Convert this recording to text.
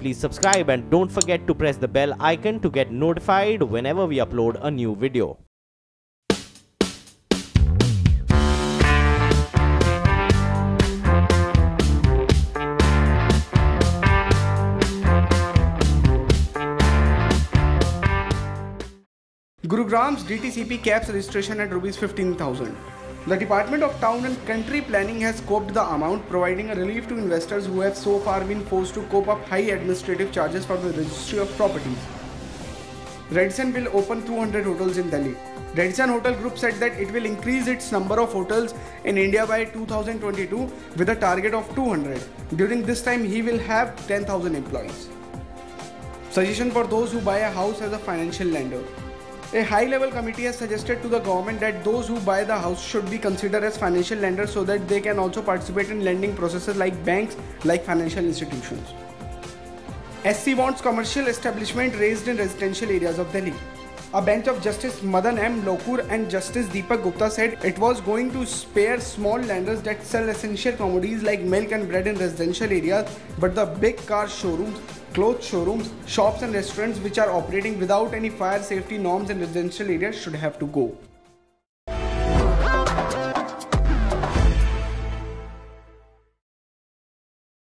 please subscribe and don't forget to press the bell icon to get notified whenever we upload a new video. Gurugram's DTCP caps registration at rupees 15,000. The Department of Town and Country Planning has coped the amount, providing a relief to investors who have so far been forced to cope up high administrative charges for the registry of properties. Radisson will open 200 hotels in Delhi. Radisson Hotel Group said that it will increase its number of hotels in India by 2022 with a target of 200. During this time, he will have 10,000 employees. Suggestion for those who buy a house as a financial lender. A high level committee has suggested to the government that those who buy the house should be considered as financial lenders so that they can also participate in lending processes like banks, like financial institutions. SC wants commercial establishment razed in residential areas of Delhi. A bench of Justice Madan M. Lokur and Justice Deepak Gupta said it was going to spare small lenders that sell essential commodities like milk and bread in residential areas, but the big car showrooms Clothes showrooms, shops and restaurants which are operating without any fire safety norms in residential areas should have to go.